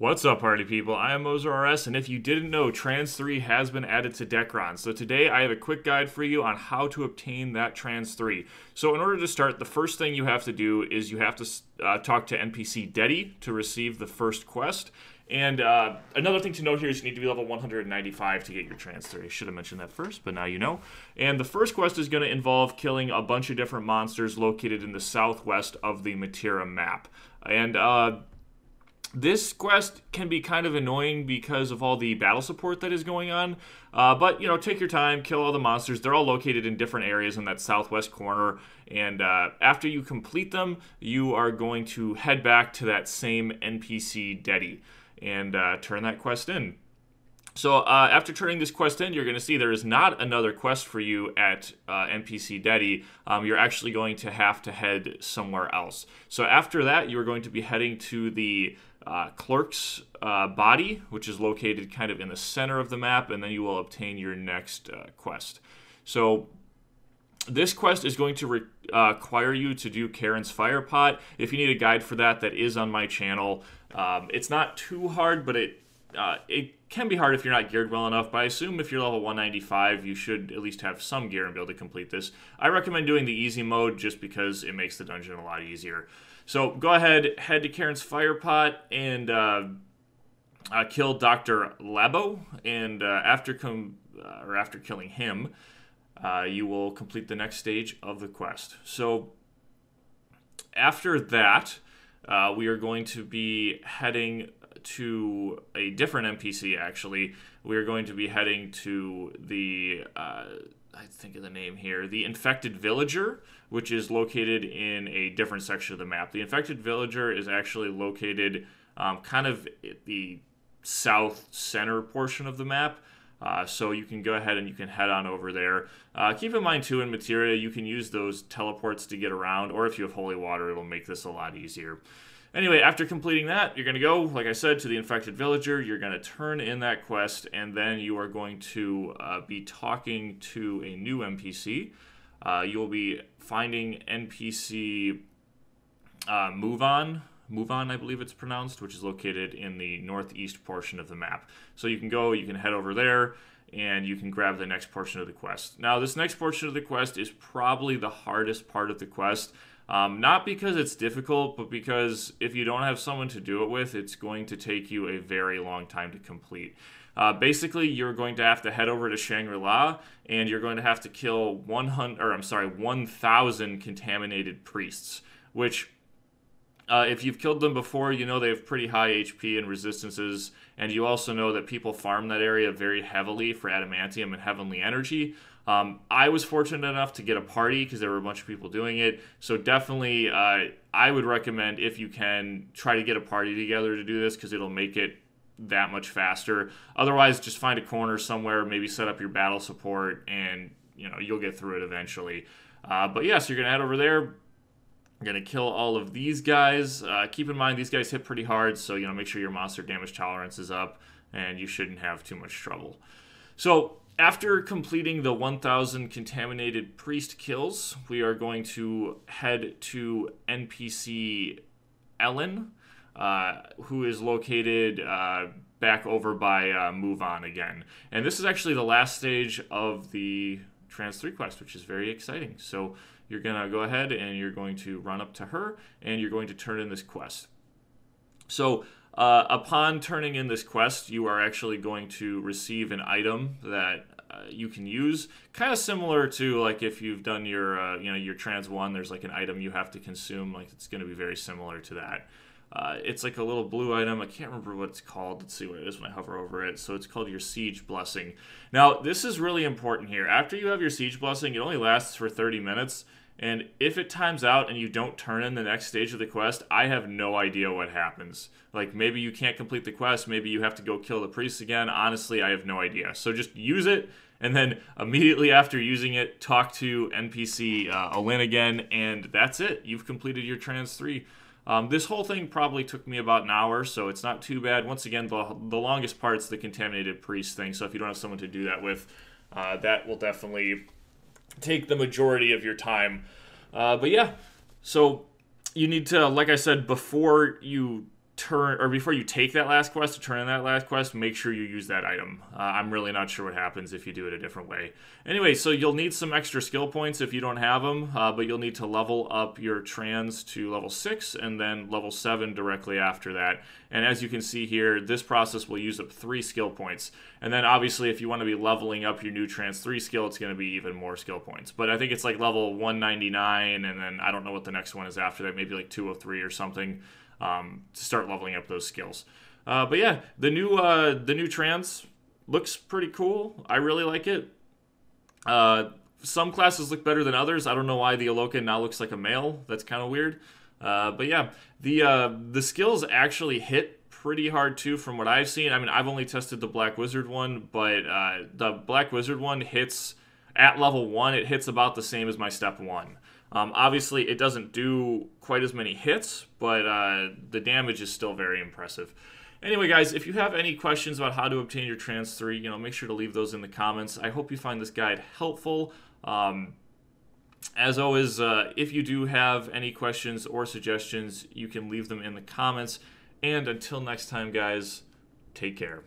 What's up, party people? I am Moser RS, and if you didn't know, Trans 3 has been added to Dekaron. So today I have a quick guide for you on how to obtain that Trans 3. So in order to start, the first thing you have to do is you have to uh, talk to NPC Deddy to receive the first quest. And uh, another thing to note here is you need to be level 195 to get your Trans 3. I should have mentioned that first, but now you know. And the first quest is going to involve killing a bunch of different monsters located in the southwest of the Matera map. And uh, this quest can be kind of annoying because of all the battle support that is going on. Uh, but, you know, take your time, kill all the monsters. They're all located in different areas in that southwest corner. And uh, after you complete them, you are going to head back to that same NPC Deddy and uh, turn that quest in. So uh, after turning this quest in, you're going to see there is not another quest for you at uh, NPC Daddy. Um, you're actually going to have to head somewhere else. So after that, you're going to be heading to the uh, clerk's uh, body, which is located kind of in the center of the map, and then you will obtain your next uh, quest. So this quest is going to re- uh, require you to do Karen's Fire Pot. If you need a guide for that, that is on my channel. Um, it's not too hard, but it uh, it can be hard if you're not geared well enough, but I assume if you're level 195, you should at least have some gear and be able to complete this. I recommend doing the easy mode just because it makes the dungeon a lot easier. So go ahead, head to Karen's Fire Pot, and uh, uh, kill Dr. Labo, and uh, after com- uh, or after killing him, uh, you will complete the next stage of the quest. So after that, uh, we are going to be heading to a different NPC. Actually, we are going to be heading to the I think of the name here, the infected villager, which is located in a different section of the map. The infected villager is actually located um, kind of at the south center portion of the map. Uh, so you can go ahead and you can head on over there. Uh, keep in mind too, in Materia, you can use those teleports to get around, or if you have holy water, it'll make this a lot easier. Anyway, after completing that, you're going to go, like I said, to the infected villager. You're going to turn in that quest, and then you are going to uh, be talking to a new NPC. Uh, you'll be finding NPC uh, Move On. Move On, I believe it's pronounced, which is located in the northeast portion of the map. So you can go, you can head over there, and you can grab the next portion of the quest. Now, this next portion of the quest is probably the hardest part of the quest. Um, not because it's difficult, but because if you don't have someone to do it with, it's going to take you a very long time to complete. Uh, basically, you're going to have to head over to Shangri-La, and you're going to have to kill 100, or I'm sorry, 1,000 contaminated priests. Which, uh, if you've killed them before, you know they have pretty high HP and resistances, and you also know that people farm that area very heavily for adamantium and heavenly energy. Um, I was fortunate enough to get a party because there were a bunch of people doing it. So definitely, uh, I would recommend if you can try to get a party together to do this because it'll make it that much faster. Otherwise, just find a corner somewhere, maybe set up your battle support, and you know you'll get through it eventually. Uh, but yes, yeah, so you're gonna head over there. Gonna kill all of these guys. Uh, keep in mind these guys hit pretty hard, so you know make sure your monster damage tolerance is up, and you shouldn't have too much trouble. So after completing the 1000 contaminated priest kills, we are going to head to NPC Ellen, uh, who is located uh, back over by uh, Move On again. And this is actually the last stage of the Trans 3 quest, which is very exciting. So you're going to go ahead and you're going to run up to her and you're going to turn in this quest. So uh, upon turning in this quest, you are actually going to receive an item that uh, you can use, kind of similar to like if you've done your uh, you know your trans one. There's like an item you have to consume. Like it's going to be very similar to that. Uh, it's like a little blue item. I can't remember what it's called. Let's see what it is when I hover over it. So it's called your Siege Blessing. Now, this is really important here. After you have your Siege Blessing, it only lasts for 30 minutes. And if it times out and you don't turn in the next stage of the quest, I have no idea what happens. Like maybe you can't complete the quest, maybe you have to go kill the priest again. Honestly, I have no idea. So just use it, and then immediately after using it, talk to NPC uh, Alin again, and that's it. You've completed your Trans 3. Um, this whole thing probably took me about an hour, so it's not too bad. Once again, the, the longest part's the contaminated priest thing, so if you don't have someone to do that with, uh, that will definitely take the majority of your time. Uh, but yeah, so you need to, like I said, before you turn or before you take that last quest to turn in that last quest, make sure you use that item. Uh, I'm really not sure what happens if you do it a different way. Anyway, so you'll need some extra skill points if you don't have them, uh, but you'll need to level up your trans to level 6 and then level 7 directly after that. And as you can see here, this process will use up 3 skill points. And then obviously if you want to be leveling up your new trans 3 skill, it's going to be even more skill points. But I think it's like level 199 and then I don't know what the next one is after that, maybe like 203 or something um, to start leveling up those skills. Uh, but yeah, the new uh, the new trans looks pretty cool. I really like it. Uh, some classes look better than others. I don't know why the Aloken now looks like a male. That's kind of weird. Uh, but yeah, the uh, the skills actually hit pretty hard too, from what I've seen. I mean, I've only tested the Black Wizard one, but uh, the Black Wizard one hits at level one. It hits about the same as my step one. Um, obviously, it doesn't do quite as many hits, but uh, the damage is still very impressive. Anyway, guys, if you have any questions about how to obtain your Trans 3, you know, make sure to leave those in the comments. I hope you find this guide helpful. Um, as always, uh, if you do have any questions or suggestions, you can leave them in the comments. And until next time, guys, take care.